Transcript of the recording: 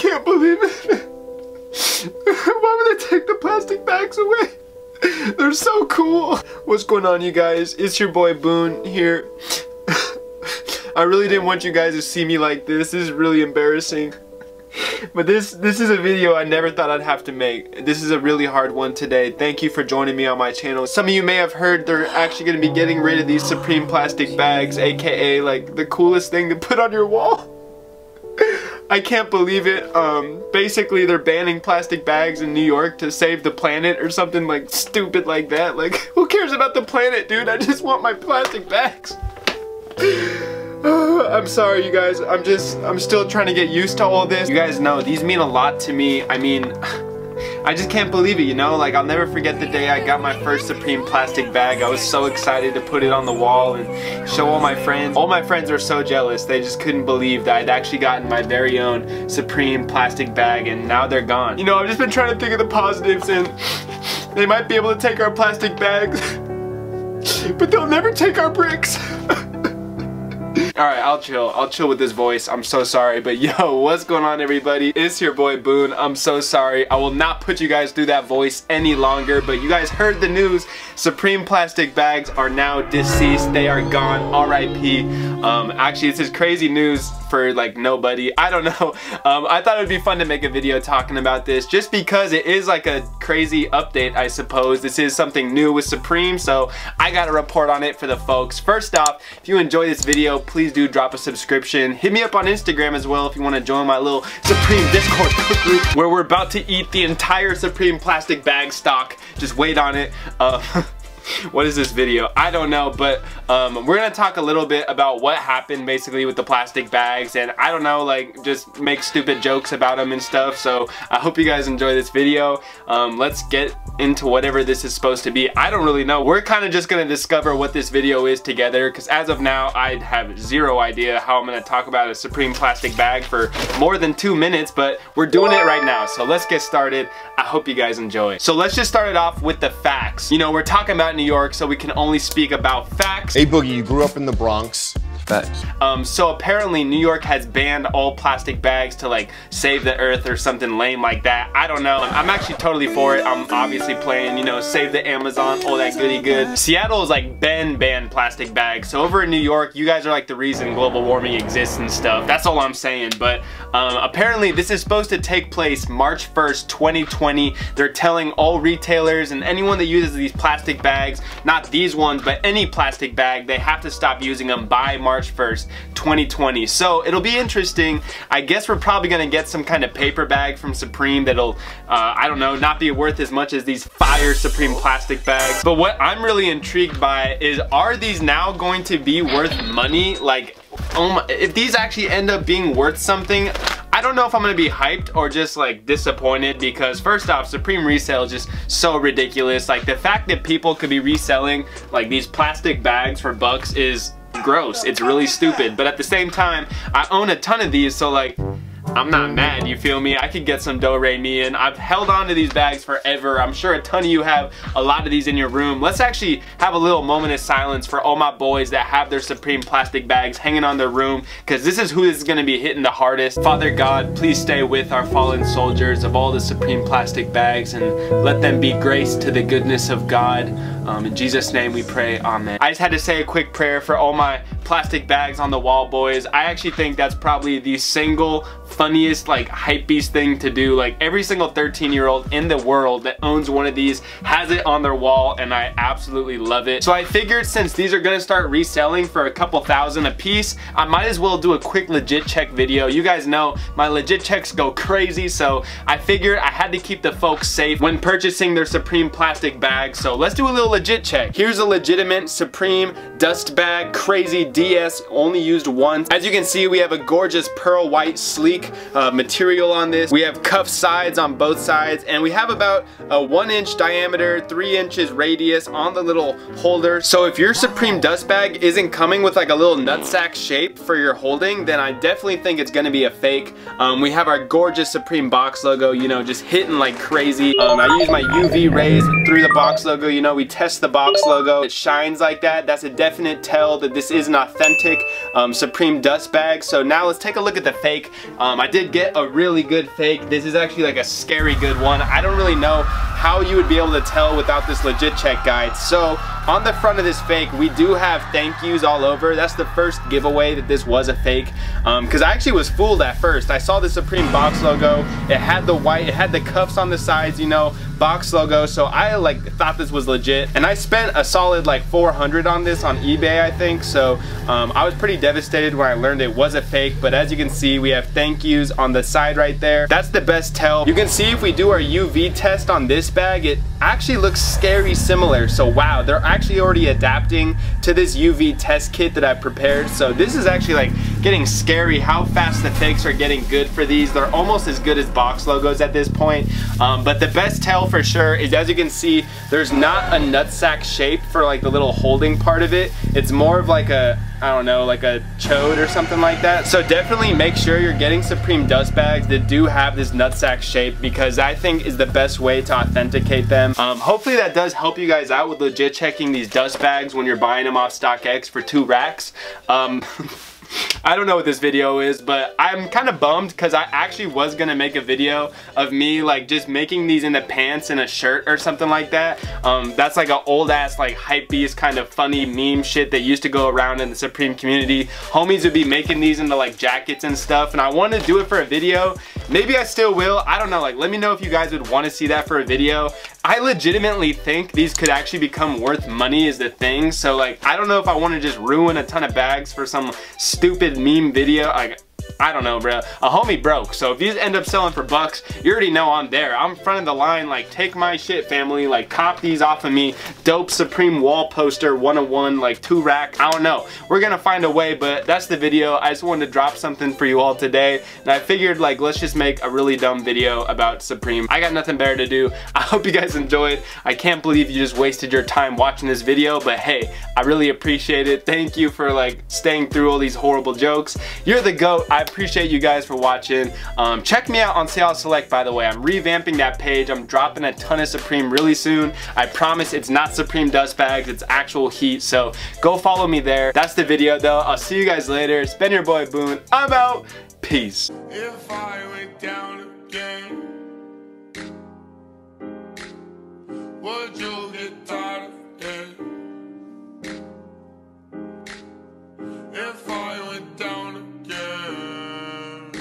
can't believe it. Why would they take the plastic bags away? They're so cool. What's going on, you guys? It's your boy Boone here. I really didn't want you guys to see me like this. This is really embarrassing. But this this is a video I never thought I'd have to make. This is a really hard one today. Thank you for joining me on my channel. Some of you may have heard they're actually going to be getting rid of these Supreme plastic bags, aka like the coolest thing to put on your wall. I can't believe it. Um, basically, they're banning plastic bags in New York to save the planet or something like stupid like that. Like, who cares about the planet, dude? I just want my plastic bags. I'm sorry, you guys. I'm just, I'm still trying to get used to all this. You guys know, these mean a lot to me. I mean, I just can't believe it, you know? Like, I'll never forget the day I got my first Supreme plastic bag. I was so excited to put it on the wall and show all my friends. All my friends were so jealous. They just couldn't believe that I'd actually gotten my very own Supreme plastic bag and now they're gone. You know, I've just been trying to think of the positives and they might be able to take our plastic bags, but they'll never take our bricks. Alright, I'll chill. I'll chill with this voice. I'm so sorry. But yo, what's going on everybody? It's your boy Boone. I'm so sorry. I will not put you guys through that voice any longer. But you guys heard the news. Supreme plastic bags are now deceased. They are gone. R.I.P. Um, actually, this is crazy news for like nobody. I don't know. Um, I thought it would be fun to make a video talking about this just because it is like a crazy update, I suppose. This is something new with Supreme, so I got a report on it for the folks. First off, if you enjoy this video, please do drop a subscription. Hit me up on Instagram as well if you want to join my little Supreme Discord group where we're about to eat the entire Supreme plastic bag stock. Just wait on it. Uh, what is this video? I don't know, but um, we're gonna talk a little bit about what happened basically with the plastic bags and I don't know, like just make stupid jokes about them and stuff. So I hope you guys enjoy this video. Um, let's get into whatever this is supposed to be. I don't really know. We're kind of just gonna discover what this video is together because as of now, I have zero idea how I'm gonna talk about a Supreme plastic bag for more than two minutes, but we're doing it right now. So let's get started. I hope you guys enjoy. So let's just start it off with the facts. You know, we're talking about New York, so we can only speak about facts. Hey Boogie, you grew up in the Bronx. Um, so apparently New York has banned all plastic bags to like save the earth or something lame like that. I don't know. I'm actually totally for it. I'm obviously playing, you know, save the Amazon, all that goody good. Seattle is like been banned plastic bags. So over in New York, you guys are like the reason global warming exists and stuff. That's all I'm saying. But um, apparently this is supposed to take place March 1st, 2020. They're telling all retailers and anyone that uses these plastic bags, not these ones, but any plastic bag, they have to stop using them by March March 1st, 2020. So it'll be interesting. I guess we're probably gonna get some kind of paper bag from Supreme that'll, uh, I don't know, not be worth as much as these fire Supreme plastic bags. But what I'm really intrigued by is are these now going to be worth money? Like, oh my, if these actually end up being worth something, I don't know if I'm gonna be hyped or just like disappointed because first off, Supreme resale is just so ridiculous. Like the fact that people could be reselling like these plastic bags for bucks is gross. It's really stupid. But at the same time, I own a ton of these, so like, I'm not mad, you feel me? I could get some Do Re Mi and I've held on to these bags forever. I'm sure a ton of you have a lot of these in your room. Let's actually have a little moment of silence for all my boys that have their Supreme plastic bags hanging on their room because this is who is going to be hitting the hardest. Father God, please stay with our fallen soldiers of all the Supreme plastic bags and let them be grace to the goodness of God. Um, in Jesus' name we pray, amen. I just had to say a quick prayer for all my plastic bags on the wall, boys. I actually think that's probably the single funniest, like, hypebeast thing to do. Like, every single 13 year old in the world that owns one of these has it on their wall, and I absolutely love it. So I figured since these are gonna start reselling for a couple thousand a piece, I might as well do a quick legit check video. You guys know my legit checks go crazy, so I figured I had to keep the folks safe when purchasing their Supreme plastic bags. So let's do a little legit check. Here's a legitimate Supreme dust bag, crazy DS, only used once. As you can see, we have a gorgeous pearl white sleek uh, material on this. We have cuff sides on both sides, and we have about a one inch diameter, three inches radius on the little holder. So if your Supreme dust bag isn't coming with like a little nutsack shape for your holding, then I definitely think it's gonna be a fake. Um, we have our gorgeous Supreme box logo, you know, just hitting like crazy. Um, I use my UV rays through the box logo, you know, we test the box logo. It shines like that. That's a definite tell that this isn't authentic um, Supreme dust bag. So now let's take a look at the fake. Um, I did get a really good fake. This is actually like a scary good one. I don't really know how you would be able to tell without this legit check guide. So on the front of this fake, we do have thank yous all over. That's the first giveaway that this was a fake. Because um, I actually was fooled at first. I saw the Supreme box logo. It had the white, it had the cuffs on the sides, you know, box logo. So I like thought this was legit. And I spent a solid like 400 on this on eBay, I think. So um, I was pretty devastated when I learned it was a fake. But as you can see, we have thank yous on the side right there. That's the best tell. You can see if we do our UV test on this bag, it actually looks scary similar. So wow, they're actually already adapting to this UV test kit that I prepared. So this is actually like getting scary how fast the fakes are getting good for these. They're almost as good as box logos at this point. Um, but the best tell for sure is as you can see, there's not a nutsack shape for like the little holding part of it. It's more of like a I don't know, like a chode or something like that. So definitely make sure you're getting Supreme dust bags that do have this nutsack shape because I think is the best way to authenticate them. Um, hopefully that does help you guys out with legit checking these dust bags when you're buying them off StockX for two racks. Um, I don't know what this video is, but I'm kind of bummed because I actually was going to make a video of me like just making these into pants and a shirt or something like that. Um, that's like an old ass like hype beast kind of funny meme shit that used to go around in the Supreme community. Homies would be making these into like jackets and stuff and I wanted to do it for a video. Maybe I still will. I don't know. Like let me know if you guys would want to see that for a video. I legitimately think these could actually become worth money is the thing. So like, I don't know if I want to just ruin a ton of bags for some stupid meme video. Like, I don't know, bro. A homie broke. So if these end up selling for bucks, you already know I'm there. I'm front of the line. Like, take my shit, family. Like, cop these off of me. Dope Supreme wall poster, 101, like two rack. I don't know. We're gonna find a way, but that's the video. I just wanted to drop something for you all today. And I figured, like, let's just make a really dumb video about Supreme. I got nothing better to do. I hope you guys enjoyed. I can't believe you just wasted your time watching this video, but hey, I really appreciate it. Thank you for, like, staying through all these horrible jokes. You're the GOAT. I appreciate you guys for watching. Um, check me out on Seattle Select, by the way. I'm revamping that page. I'm dropping a ton of Supreme really soon. I promise it's not Supreme dust bags. It's actual heat. So go follow me there. That's the video, though. I'll see you guys later. It's been your boy, Boone. I'm out. Peace.